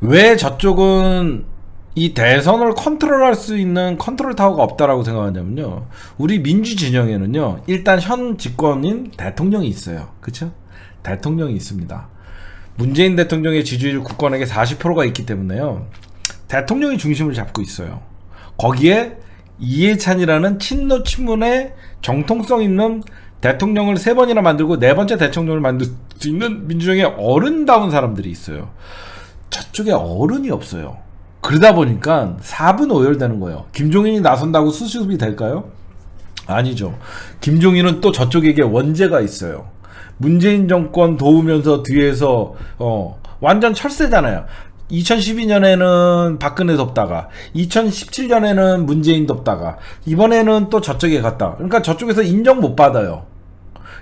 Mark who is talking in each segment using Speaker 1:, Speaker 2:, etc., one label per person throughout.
Speaker 1: 왜 저쪽은 이 대선을 컨트롤할 수 있는 컨트롤 타워가 없다라고 생각하냐면요. 우리 민주 진영에는요. 일단 현 집권인 대통령이 있어요. 그렇죠? 대통령이 있습니다. 문재인 대통령의 지지율 국권에게 40%가 있기 때문에요. 대통령이 중심을 잡고 있어요. 거기에 이해찬이라는 친노 친문의 정통성 있는 대통령을 세 번이나 만들고 네 번째 대통령을 만들 수 있는 민주정의 어른다운 사람들이 있어요. 저쪽에 어른이 없어요. 그러다 보니까 4분 오열되는 거예요. 김종인이 나선다고 수습이 될까요? 아니죠. 김종인은 또 저쪽에게 원죄가 있어요. 문재인 정권 도우면서 뒤에서 어 완전 철새잖아요. 2012년에는 박근혜 덮다가 2017년에는 문재인 덮다가 이번에는 또 저쪽에 갔다. 그러니까 저쪽에서 인정 못 받아요.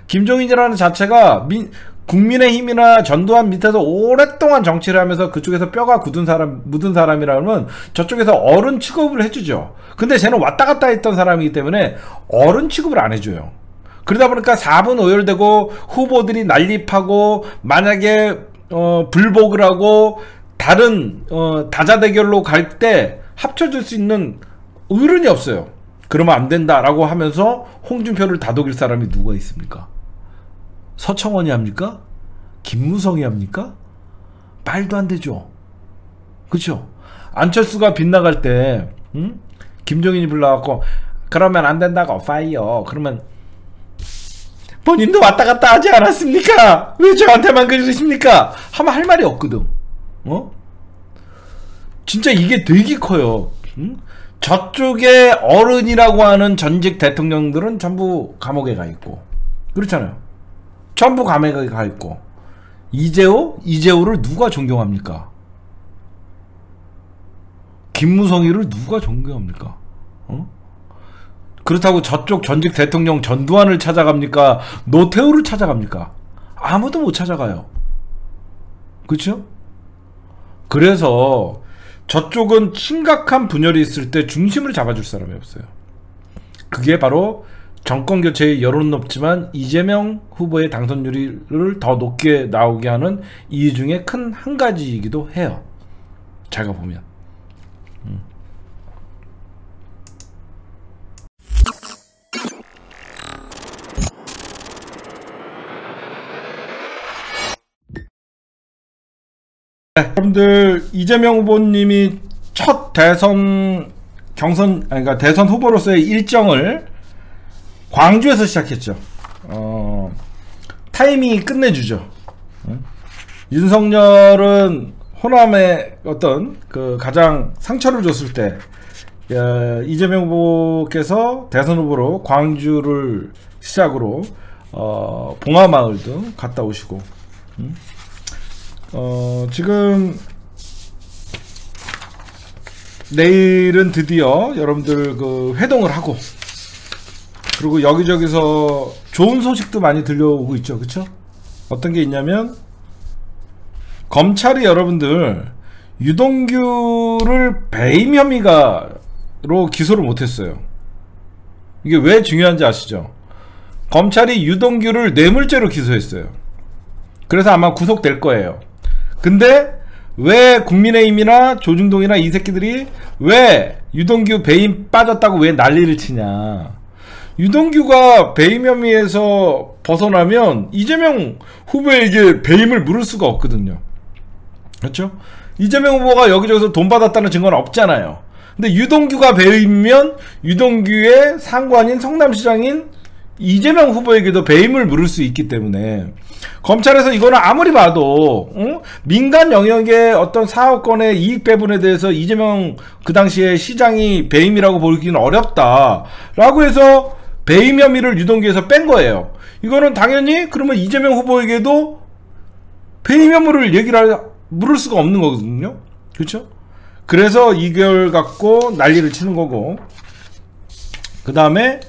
Speaker 1: 김종인이라는 자체가 민, 국민의힘이나 전두환 밑에서 오랫동안 정치를 하면서 그쪽에서 뼈가 굳은 사람, 묻은 사람이라면 저쪽에서 어른 취급을 해주죠. 근데 쟤는 왔다 갔다 했던 사람이기 때문에 어른 취급을 안 해줘요. 그러다 보니까 4분 오열되고 후보들이 난립하고 만약에 어, 불복을 하고 다른 어, 다자 대결로 갈 때 합쳐질 수 있는 어른이 없어요. 그러면 안 된다라고 하면서 홍준표를 다독일 사람이 누가 있습니까? 서청원이 합니까? 김무성이 합니까? 말도 안 되죠. 그렇죠? 안철수가 빗나갈 때 응? 김종인이 불러갖고 그러면 안 된다고 파이어 그러면 본인도 왔다 갔다 하지 않았습니까? 왜 저한테만 그러십니까? 하면 할 말이 없거든. 어? 진짜 이게 되게 커요. 응? 저쪽에 어른이라고 하는 전직 대통령들은 전부 감옥에 가 있고 그렇잖아요. 전부 감옥에 가 있고 이재호? 이재호를 누가 존경합니까? 김무성이를 누가 존경합니까? 어? 그렇다고 저쪽 전직 대통령 전두환을 찾아갑니까? 노태우를 찾아갑니까? 아무도 못 찾아가요. 그렇죠? 그래서 저쪽은 심각한 분열이 있을 때 중심을 잡아줄 사람이 없어요. 그게 바로 정권 교체의 여론은 높지만 이재명 후보의 당선율을 더 높게 나오게 하는 이유 중에 큰 한 가지이기도 해요. 제가 보면. 음. 네, 여러분들 이재명 후보님이 첫 대선 경선 아니 그러니까 대선 후보로서의 일정을 광주에서 시작했죠. 어, 타이밍이 끝내주죠. 어? 윤석열은 호남에 어떤 그 가장 상처를 줬을 때 야, 이재명 후보께서 대선 후보로 광주를 시작으로 어, 봉화마을도 갔다 오시고 음? 어, 지금 내일은 드디어 여러분들 그 회동을 하고 그리고 여기저기서 좋은 소식도 많이 들려오고 있죠. 그쵸? 어떤 게 있냐면 검찰이 여러분들 유동규를 배임 혐의가로 기소를 못했어요. 이게 왜 중요한지 아시죠? 검찰이 유동규를 뇌물죄로 기소했어요. 그래서 아마 구속될 거예요. 근데 왜 국민의힘이나 조중동이나 이 새끼들이 왜 유동규 배임 빠졌다고 왜 난리를 치냐. 유동규가 배임 혐의에서 벗어나면 이재명 후보에게 배임을 물을 수가 없거든요. 그렇죠? 이재명 후보가 여기저기서 돈 받았다는 증거는 없잖아요. 근데 유동규가 배임이면 유동규의 상관인 성남시장인 이재명 후보에게도 배임을 물을 수 있기 때문에 검찰에서 이거는 아무리 봐도 응? 민간 영역의 어떤 사업권의 이익 배분에 대해서 이재명 그 당시에 시장이 배임이라고 보기는 어렵다라고 해서 배임 혐의를 유동규에서 뺀 거예요. 이거는 당연히 그러면 이재명 후보에게도 배임 혐의를 얘기를 물을 수가 없는 거거든요. 그렇죠? 그래서 이걸 갖고 난리를 치는 거고 그 다음에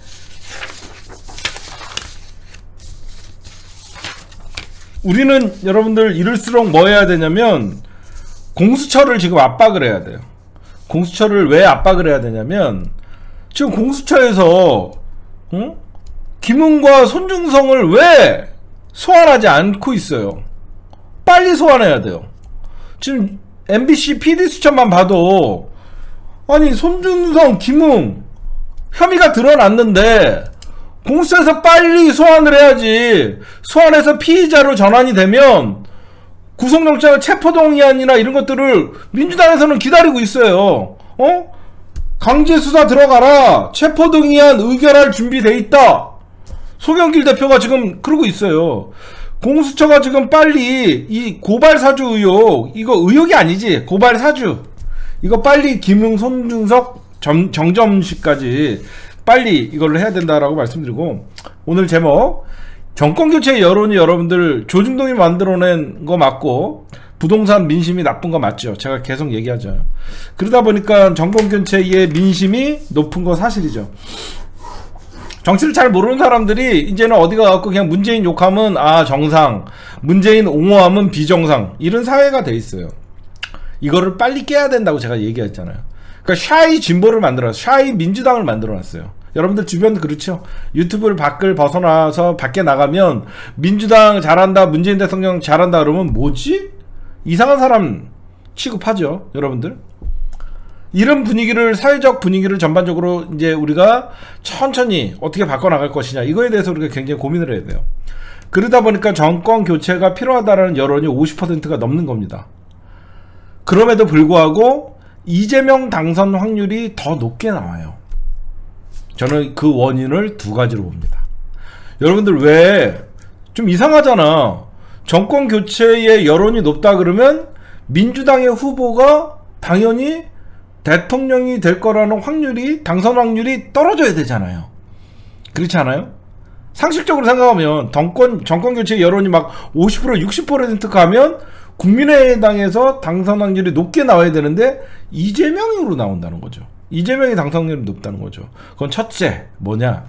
Speaker 1: 우리는 여러분들 이럴수록 뭐 해야 되냐면 공수처를 지금 압박을 해야 돼요. 공수처를 왜 압박을 해야 되냐면 지금 공수처에서 어? 김웅과 손중성을 왜 소환하지 않고 있어요? 빨리 소환해야 돼요. 지금 MBC PD 수첩만 봐도 아니 손준성, 김웅 혐의가 드러났는데 공수처에서 빨리 소환을 해야지 소환해서 피의자로 전환이 되면 구속영장을 체포동의안이나 이런 것들을 민주당에서는 기다리고 있어요. 어? 강제 수사 들어가라. 체포동의안 의결할 준비돼 있다. 소경길 대표가 지금 그러고 있어요. 공수처가 지금 빨리 이 고발 사주 의혹 이거 의혹이 아니지 고발 사주 이거 빨리 김웅 손준석 점, 정점식까지 빨리 이걸로 해야 된다라고 말씀드리고 오늘 제목 정권 교체 여론이 여러분들 조중동이 만들어낸 거 맞고 부동산 민심이 나쁜 거 맞죠? 제가 계속 얘기하죠. 그러다 보니까 정권 교체의 민심이 높은 거 사실이죠. 정치를 잘 모르는 사람들이 이제는 어디가 갖고 그냥 문재인 욕하면 아 정상, 문재인 옹호하면 비정상 이런 사회가 돼 있어요. 이거를 빨리 깨야 된다고 제가 얘기했잖아요. 그러니까 샤이 진보를 만들어 샤이 민주당을 만들어놨어요. 여러분들 주변도 그렇죠. 유튜브를 밖을 벗어나서 밖에 나가면 민주당 잘한다, 문재인 대통령 잘한다 그러면 뭐지? 이상한 사람 취급하죠, 여러분들. 이런 분위기를 사회적 분위기를 전반적으로 이제 우리가 천천히 어떻게 바꿔 나갈 것이냐 이거에 대해서 우리가 굉장히 고민을 해야 돼요. 그러다 보니까 정권 교체가 필요하다는 여론이 50%가 넘는 겁니다. 그럼에도 불구하고 이재명 당선 확률이 더 높게 나와요. 저는 그 원인을 두 가지로 봅니다. 여러분들 왜 좀 이상하잖아. 정권 교체의 여론이 높다 그러면 민주당의 후보가 당연히 대통령이 될 거라는 확률이 당선 확률이 떨어져야 되잖아요. 그렇지 않아요? 상식적으로 생각하면 정권 정권 교체 여론이 막 50% 60% 가면 국민의당에서 당선 확률이 높게 나와야 되는데 이재명으로 나온다는 거죠. 이재명이 당선률이 높다는 거죠. 그건 첫째 뭐냐?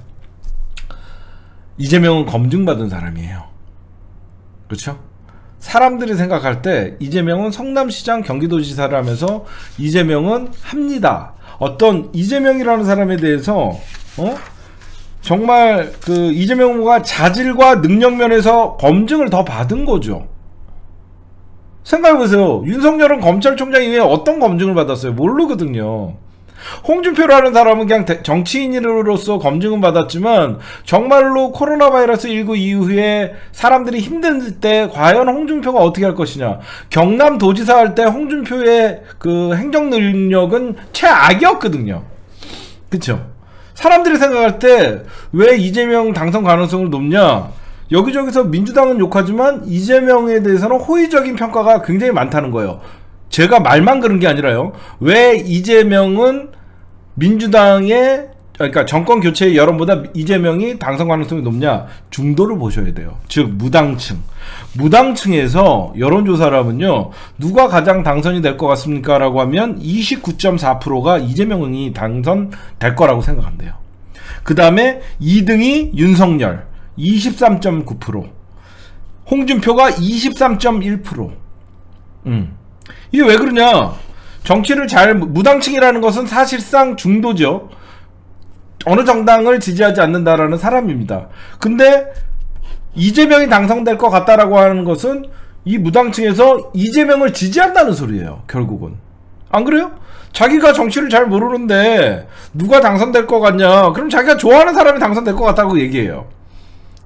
Speaker 1: 이재명은 검증받은 사람이에요. 그렇죠? 사람들이 생각할 때 이재명은 성남시장 경기도지사를 하면서 이재명은 합니다. 어떤 이재명이라는 사람에 대해서 어? 정말 그 이재명 후보가 자질과 능력 면에서 검증을 더 받은 거죠. 생각해보세요. 윤석열은 검찰총장 이외에 어떤 검증을 받았어요? 모르거든요. 홍준표라는 사람은 그냥 정치인으로서 검증은 받았지만 정말로 코로나 바이러스 19 이후에 사람들이 힘든 때 과연 홍준표가 어떻게 할 것이냐. 경남 도지사 할 때 홍준표의 그 행정 능력은 최악이었거든요. 그쵸? 사람들이 생각할 때 왜 이재명 당선 가능성을 높냐? 여기저기서 민주당은 욕하지만 이재명에 대해서는 호의적인 평가가 굉장히 많다는 거예요. 제가 말만 그런 게 아니라요. 왜 이재명은 민주당의 그러니까 정권 교체의 여론보다 이재명이 당선 가능성이 높냐 중도를 보셔야 돼요. 즉 무당층. 무당층에서 여론조사를 하면요. 누가 가장 당선이 될 것 같습니까?라고 하면 29.4%가 이재명이 당선될 거라고 생각한대요. 그 다음에 2등이 윤석열 23.9%. 홍준표가 23.1%. 음. 이게 왜 그러냐? 정치를 잘 무당층이라는 것은 사실상 중도죠. 어느 정당을 지지하지 않는다라는 사람입니다. 근데 이재명이 당선될 것 같다라고 하는 것은 이 무당층에서 이재명을 지지한다는 소리예요. 결국은. 안 그래요? 자기가 정치를 잘 모르는데 누가 당선될 것 같냐? 그럼 자기가 좋아하는 사람이 당선될 것 같다고 얘기해요.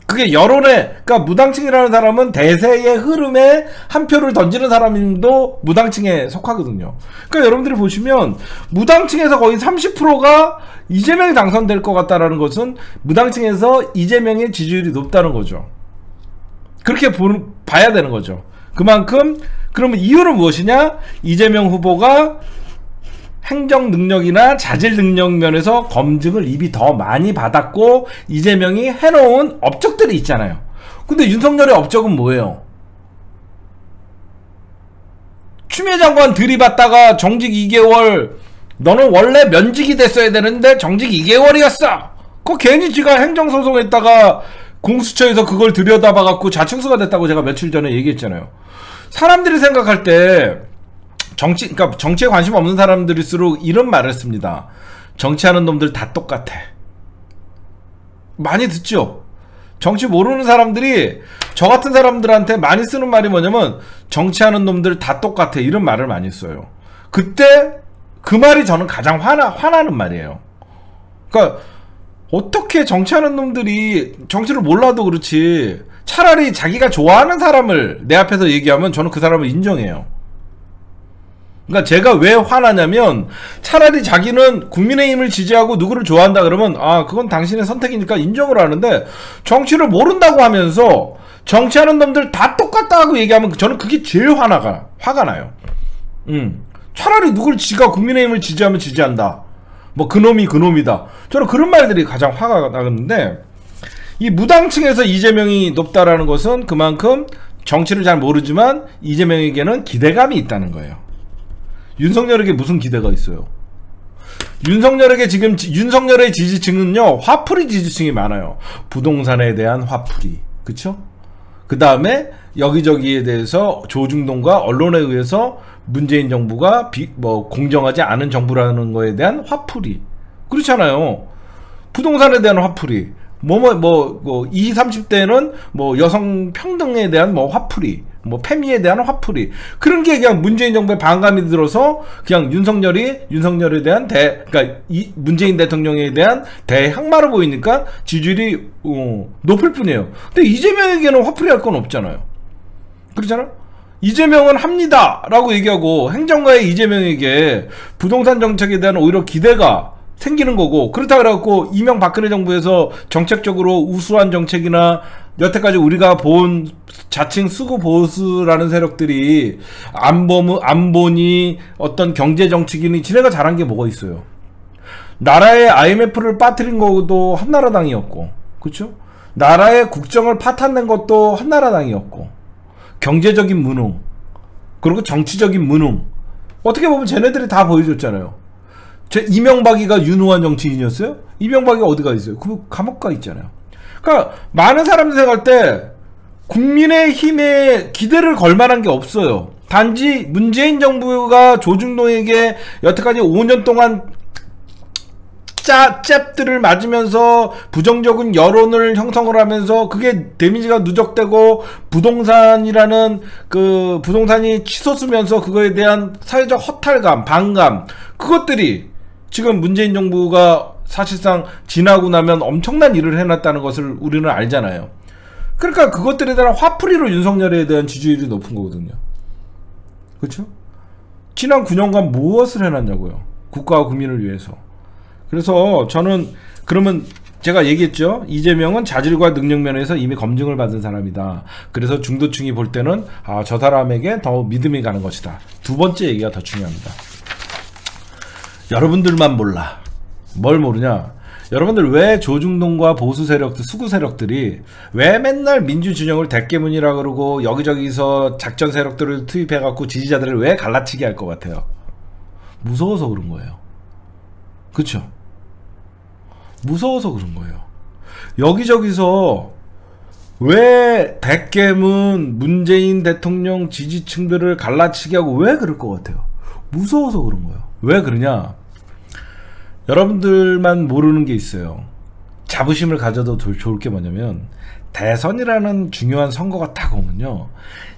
Speaker 1: 그게 여론에 그러니까 무당층이라는 사람은 대세의 흐름에 한 표를 던지는 사람도 무당층에 속하거든요. 그러니까 여러분들이 보시면 무당층에서 거의 30%가 이재명이 당선될 것 같다라는 것은 무당층에서 이재명의 지지율이 높다는 거죠. 그렇게 보, 봐야 되는 거죠. 그만큼 그러면 이유는 무엇이냐? 이재명 후보가 행정 능력이나 자질 능력 면에서 검증을 입이 더 많이 받았고 이재명이 해놓은 업적들이 있잖아요. 근데 윤석열의 업적은 뭐예요? 추미애 장관 들이받다가 정직 2개월 너는 원래 면직이 됐어야 되는데 정직 2개월이었어. 그거 괜히 지가 행정소송했다가 공수처에서 그걸 들여다봐갖고 자충수가 됐다고 제가 며칠 전에 얘기했잖아요. 사람들이 생각할 때 정치 그러니까 정치에 관심 없는 사람들일수록 이런 말을 씁니다. 정치하는 놈들 다 똑같아. 많이 듣죠. 정치 모르는 사람들이 저 같은 사람들한테 많이 쓰는 말이 뭐냐면 정치하는 놈들 다 똑같아 이런 말을 많이 써요. 그때 그 말이 저는 가장 화나 화나는 말이에요. 그러니까 어떻게 정치하는 놈들이 정치를 몰라도 그렇지 차라리 자기가 좋아하는 사람을 내 앞에서 얘기하면 저는 그 사람을 인정해요. 그러니까 제가 왜 화나냐면 차라리 자기는 국민의힘을 지지하고 누구를 좋아한다 그러면 아 그건 당신의 선택이니까 인정을 하는데 정치를 모른다고 하면서 정치하는 놈들 다 똑같다고 얘기하면 저는 그게 제일 화나가 화가 나요. 음 차라리 누굴 지가 국민의힘을 지지하면 지지한다. 뭐 그놈이 그놈이다. 저는 그런 말들이 가장 화가 나는데 이 무당층에서 이재명이 높다라는 것은 그만큼 정치를 잘 모르지만 이재명에게는 기대감이 있다는 거예요. 윤석열에게 무슨 기대가 있어요? 윤석열에게 지금 윤석열의 지지층은요 화풀이 지지층이 많아요. 부동산에 대한 화풀이, 그쵸? 그 다음에 여기저기에 대해서 조중동과 언론에 의해서 문재인 정부가 비, 뭐 공정하지 않은 정부라는 거에 대한 화풀이 그렇잖아요. 부동산에 대한 화풀이 뭐뭐 뭐, 뭐, 20, 30대는 뭐 여성 평등에 대한 뭐 화풀이 뭐 페미에 대한 화풀이 그런 게 그냥 문재인 정부에 반감이 들어서 그냥 윤석열이 윤석열에 대한 대 그러니까 이 문재인 대통령에 대한 대항마로 보이니까 지지율이 어, 높을 뿐이에요. 근데 이재명에게는 화풀이 할 건 없잖아요. 그렇잖아? 이재명은 합니다! 라고 얘기하고 행정가의 이재명에게 부동산 정책에 대한 오히려 기대가 생기는 거고 그렇다 그래갖고 이명 박근혜 정부에서 정책적으로 우수한 정책이나 여태까지 우리가 본 자칭 수구 보수라는 세력들이 안보 안보니 어떤 경제 정치기니 지네가 잘한 게 뭐가 있어요? 나라의 IMF를 빠뜨린 것도 한나라당이었고, 그렇죠? 나라의 국정을 파탄낸 것도 한나라당이었고, 경제적인 무능, 그리고 정치적인 무능. 어떻게 보면 쟤네들이 다 보여줬잖아요. 제 이명박이가 유능한 정치인이었어요? 이명박이 어디가 있어요? 그 감옥 가 있잖아요. 그러니까 많은 사람들 생각할 때 국민의힘에 기대를 걸 만한 게 없어요. 단지 문재인 정부가 조중동에게 여태까지 5년 동안 짜, 잽들을 맞으면서 부정적인 여론을 형성을 하면서 그게 데미지가 누적되고 부동산이라는 그 부동산이 치솟으면서 그거에 대한 사회적 허탈감, 반감 그것들이 지금 문재인 정부가 사실상 지나고 나면 엄청난 일을 해놨다는 것을 우리는 알잖아요. 그러니까 그것들에 대한 화풀이로 윤석열에 대한 지지율이 높은 거거든요. 그렇죠? 지난 9년간 무엇을 해놨냐고요. 국가와 국민을 위해서. 그래서 저는 그러면 제가 얘기했죠. 이재명은 자질과 능력 면에서 이미 검증을 받은 사람이다. 그래서 중도층이 볼 때는 아, 저 사람에게 더 믿음이 가는 것이다. 두 번째 얘기가 더 중요합니다. 여러분들만 몰라. 뭘 모르냐? 여러분들 왜 조중동과 보수 세력들, 수구 세력들이 왜 맨날 민주 진영을 대깨문이라 그러고 여기저기서 작전 세력들을 투입해갖고 지지자들을 왜 갈라치게 할것 같아요? 무서워서 그런 거예요. 그쵸? 무서워서 그런 거예요. 여기저기서 왜 대깨문 문재인 대통령 지지층들을 갈라치게 하고 왜 그럴 것 같아요? 무서워서 그런 거예요. 왜 그러냐? 여러분들만 모르는 게 있어요. 자부심을 가져도 좋을 게 뭐냐면 대선이라는 중요한 선거가 딱 오면요.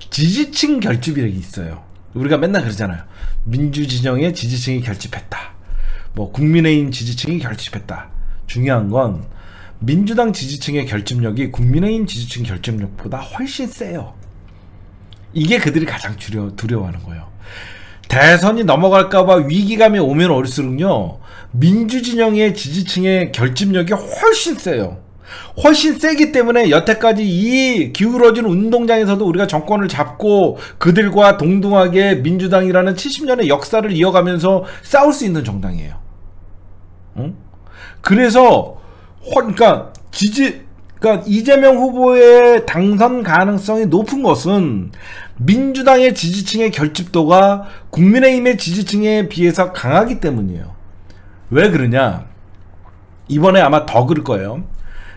Speaker 1: 지지층 결집이라는 게 있어요. 우리가 맨날 그러잖아요. 민주진영의 지지층이 결집했다. 뭐 국민의힘 지지층이 결집했다. 중요한 건 민주당 지지층의 결집력이 국민의힘 지지층 결집력보다 훨씬 세요. 이게 그들이 가장 두려, 두려워하는 거예요. 대선이 넘어갈까봐 위기감이 오면 올수록요, 민주진영의 지지층의 결집력이 훨씬 세요. 훨씬 세기 때문에 여태까지 이 기울어진 운동장에서도 우리가 정권을 잡고 그들과 동등하게 민주당이라는 70년의 역사를 이어가면서 싸울 수 있는 정당이에요. 응? 그래서 그러니까 지지 그러니까 이재명 후보의 당선 가능성이 높은 것은 민주당의 지지층의 결집도가 국민의힘의 지지층에 비해서 강하기 때문이에요. 왜 그러냐? 이번에 아마 더 그럴 거예요.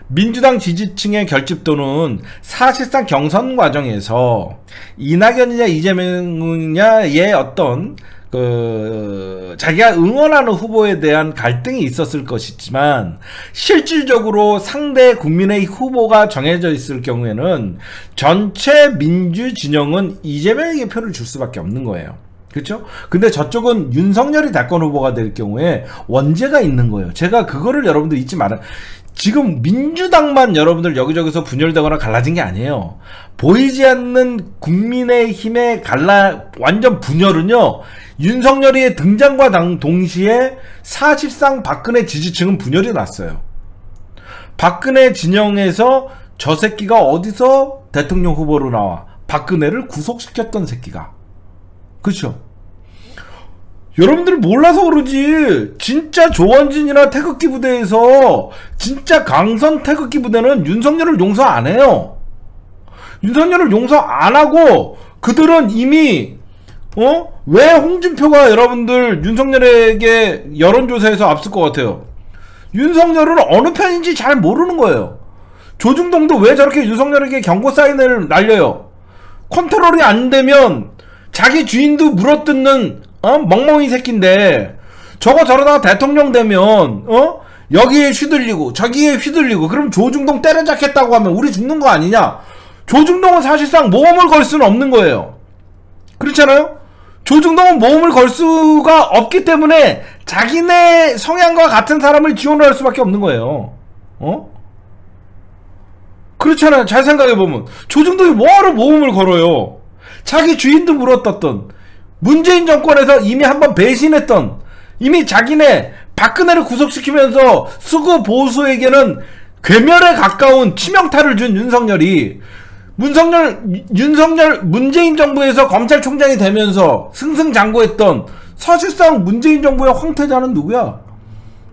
Speaker 1: 민주당 지지층의 결집도는 사실상 경선 과정에서 이낙연이냐 이재명이냐의 어떤 그 자기가 응원하는 후보에 대한 갈등이 있었을 것이지만 실질적으로 상대 국민의 후보가 정해져 있을 경우에는 전체 민주 진영은 이재명에게 표를 줄 수밖에 없는 거예요. 그렇죠? 근데 저쪽은 윤석열이 대권 후보가 될 경우에 원죄가 있는 거예요. 제가 그거를 여러분들 잊지 말아. 지금 민주당만 여러분들 여기저기서 분열되거나 갈라진 게 아니에요. 보이지 않는 국민의 힘의 갈라 완전 분열은요. 윤석열의 등장과 당 동시에 사실상 박근혜 지지층은 분열이 났어요. 박근혜 진영에서 저 새끼가 어디서 대통령 후보로 나와 박근혜를 구속시켰던 새끼가 그렇죠 여러분들 몰라서 그러지 진짜 조원진이나 태극기 부대에서 진짜 강선 태극기 부대는 윤석열을 용서 안 해요 윤석열을 용서 안 하고 그들은 이미 어? 왜 홍준표가 여러분들 윤석열에게 여론조사에서 앞설 것 같아요? 윤석열은 어느 편인지 잘 모르는 거예요. 조중동도 왜 저렇게 윤석열에게 경고 사인을 날려요? 컨트롤이 안 되면 자기 주인도 물어뜯는 어? 멍멍이 새끼인데 저거 저러다가 대통령 되면 어? 여기에 휘둘리고 저기에 휘둘리고 그럼 조중동 때려잡겠다고 하면 우리 죽는 거 아니냐? 조중동은 사실상 모험을 걸 수는 없는 거예요. 그렇잖아요? 조중동은 모험을 걸 수가 없기 때문에 자기네 성향과 같은 사람을 지원을 할 수밖에 없는 거예요. 어? 그렇잖아요. 잘 생각해보면. 조중동이 뭐하러 모험을 걸어요? 자기 주인도 물었었던 문재인 정권에서 이미 한번 배신했던 이미 자기네 박근혜를 구속시키면서 수구 보수에게는 괴멸에 가까운 치명타를 준 윤석열이 문석열, 윤석열, 문재인 정부에서 검찰총장이 되면서 승승장구했던 사실상 문재인 정부의 황태자는 누구야?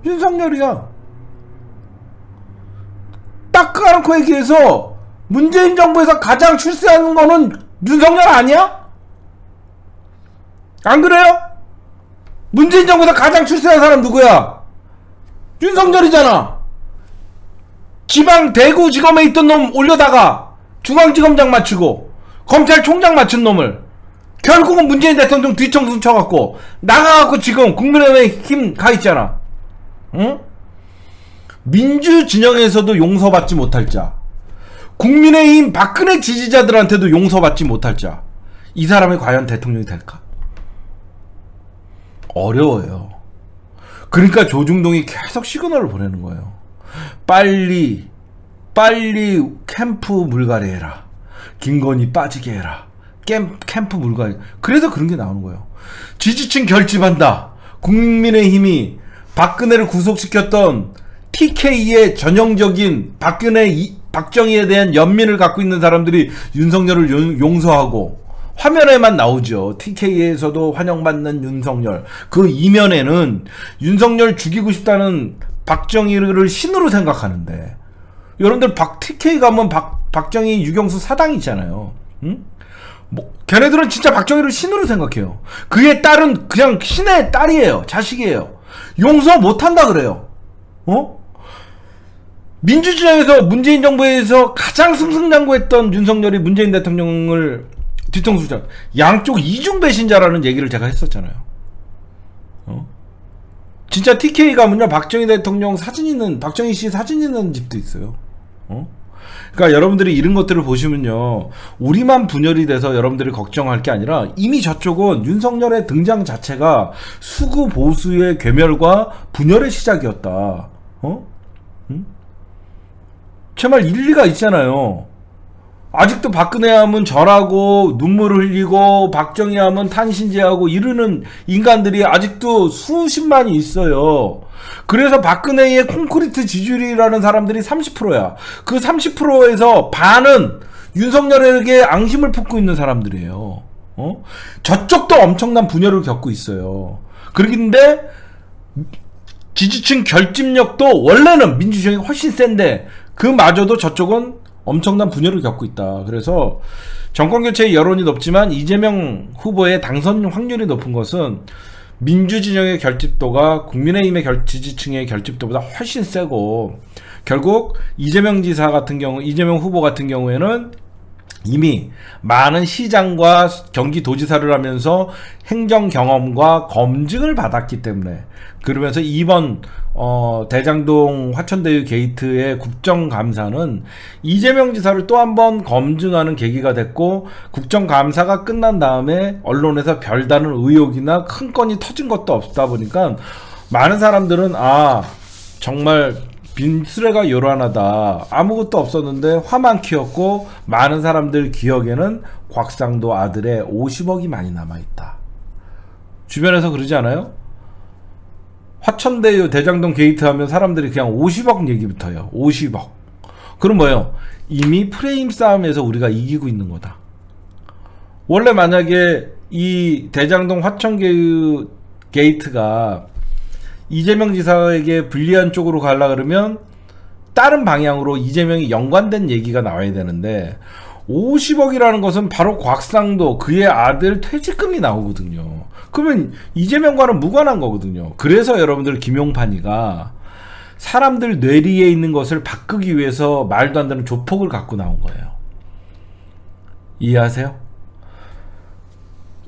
Speaker 1: 윤석열이야. 딱 까놓고 얘기해서 문재인 정부에서 가장 출세하는 거는 윤석열 아니야? 안 그래요? 문재인 정부에서 가장 출세한 사람 누구야? 윤석열이잖아. 지방 대구지검에 있던 놈 올려다가 중앙지검장 맞추고 검찰총장 맞춘 놈을 결국은 문재인 대통령 뒤청순 쳐갖고 나가갖고 지금 국민의힘 가있잖아 응? 민주 진영에서도 용서받지 못할 자 국민의힘 박근혜 지지자들한테도 용서받지 못할 자 이 사람이 과연 대통령이 될까? 어려워요 그러니까 조중동이 계속 시그널을 보내는 거예요 빨리 빨리 캠프 물갈이 해라. 김건희 빠지게 해라. 캠, 캠프 물갈이. 그래서 그런 게 나오는 거예요. 지지층 결집한다. 국민의힘이 박근혜를 구속시켰던 TK의 전형적인 박근혜, 이, 박정희에 대한 연민을 갖고 있는 사람들이 윤석열을 용서하고 화면에만 나오죠. TK에서도 환영받는 윤석열. 그 이면에는 윤석열 죽이고 싶다는 박정희를 신으로 생각하는데 여러분들 박 TK 가면 박 박정희 유경수 사당이잖아요. 응? 뭐 걔네들은 진짜 박정희를 신으로 생각해요. 그의 딸은 그냥 신의 딸이에요. 자식이에요. 용서 못 한다 그래요. 어? 민주주의에서 문재인 정부에서 가장 승승장구했던 윤석열이 문재인 대통령을 뒤통수 자 양쪽 이중 배신자라는 얘기를 제가 했었잖아요. 어? 진짜 TK 가면요 박정희 대통령 사진 있는 박정희 씨 사진 있는 집도 있어요. 어? 그러니까 여러분들이 이런 것들을 보시면요 우리만 분열이 돼서 여러분들이 걱정할 게 아니라 이미 저쪽은 윤석열의 등장 자체가 수구 보수의 괴멸과 분열의 시작이었다 어? 응? 제말 일리가 있잖아요 아직도 박근혜 하면 절하고 눈물을 흘리고 박정희 하면 탄신제하고 이러는 인간들이 아직도 수십만이 있어요. 그래서 박근혜의 콘크리트 지지율이라는 사람들이 30%야. 그 30%에서 반은 윤석열에게 앙심을 품고 있는 사람들이에요. 어? 저쪽도 엄청난 분열을 겪고 있어요. 그런데 지지층 결집력도 원래는 민주주의가 훨씬 센데 그마저도 저쪽은 엄청난 분열을 겪고 있다. 그래서 정권 교체의 여론이 높지만 이재명 후보의 당선 확률이 높은 것은 민주 진영의 결집도가 국민의힘의 결, 지지층의 결집도보다 훨씬 세고 결국 이재명 지사 같은 경우 이재명 후보 같은 경우에는 이미 많은 시장과 경기도지사를 하면서 행정 경험과 검증을 받았기 때문에 그러면서 이번 어, 대장동 화천대유 게이트의 국정감사는 이재명 지사를 또 한 번 검증하는 계기가 됐고 국정감사가 끝난 다음에 언론에서 별다른 의혹이나 큰 건이 터진 것도 없다 보니까 많은 사람들은 아 정말 빈수레가 요란하다. 아무것도 없었는데 화만 키웠고 많은 사람들 기억에는 곽상도 아들의 50억이 많이 남아있다. 주변에서 그러지 않아요? 화천대유 대장동 게이트 하면 사람들이 그냥 50억 얘기부터요. 50억. 그럼 뭐예요? 이미 프레임 싸움에서 우리가 이기고 있는 거다. 원래 만약에 이 대장동 화천대유 게이트가 이재명 지사에게 불리한 쪽으로 가려 그러면 다른 방향으로 이재명이 연관된 얘기가 나와야 되는데 50억이라는 것은 바로 곽상도 그의 아들 퇴직금이 나오거든요. 그러면 이재명과는 무관한 거거든요. 그래서 여러분들 김용판이가 사람들 뇌리에 있는 것을 바꾸기 위해서 말도 안 되는 조폭을 갖고 나온 거예요. 이해하세요?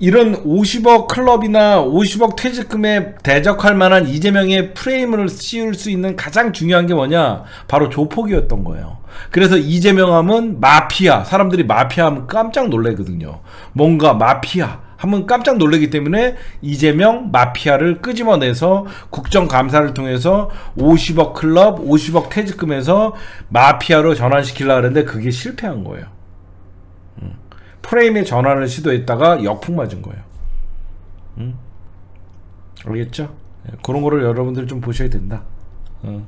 Speaker 1: 이런 50억 클럽이나 50억 퇴직금에 대적할 만한 이재명의 프레임을 씌울 수 있는 가장 중요한 게 뭐냐? 바로 조폭이었던 거예요. 그래서 이재명 하면 마피아. 사람들이 마피아 하면 깜짝 놀래거든요. 뭔가 마피아. 하면 깜짝 놀라기 때문에 이재명 마피아를 끄집어내서 국정감사를 통해서 50억 클럽, 50억 퇴직금에서 마피아로 전환시키려고 했는데 그게 실패한 거예요. 프레임의 전환을 시도했다가 역풍 맞은 거예요. 응? 알겠죠? 예, 그런 거를 여러분들 좀 보셔야 된다. 어.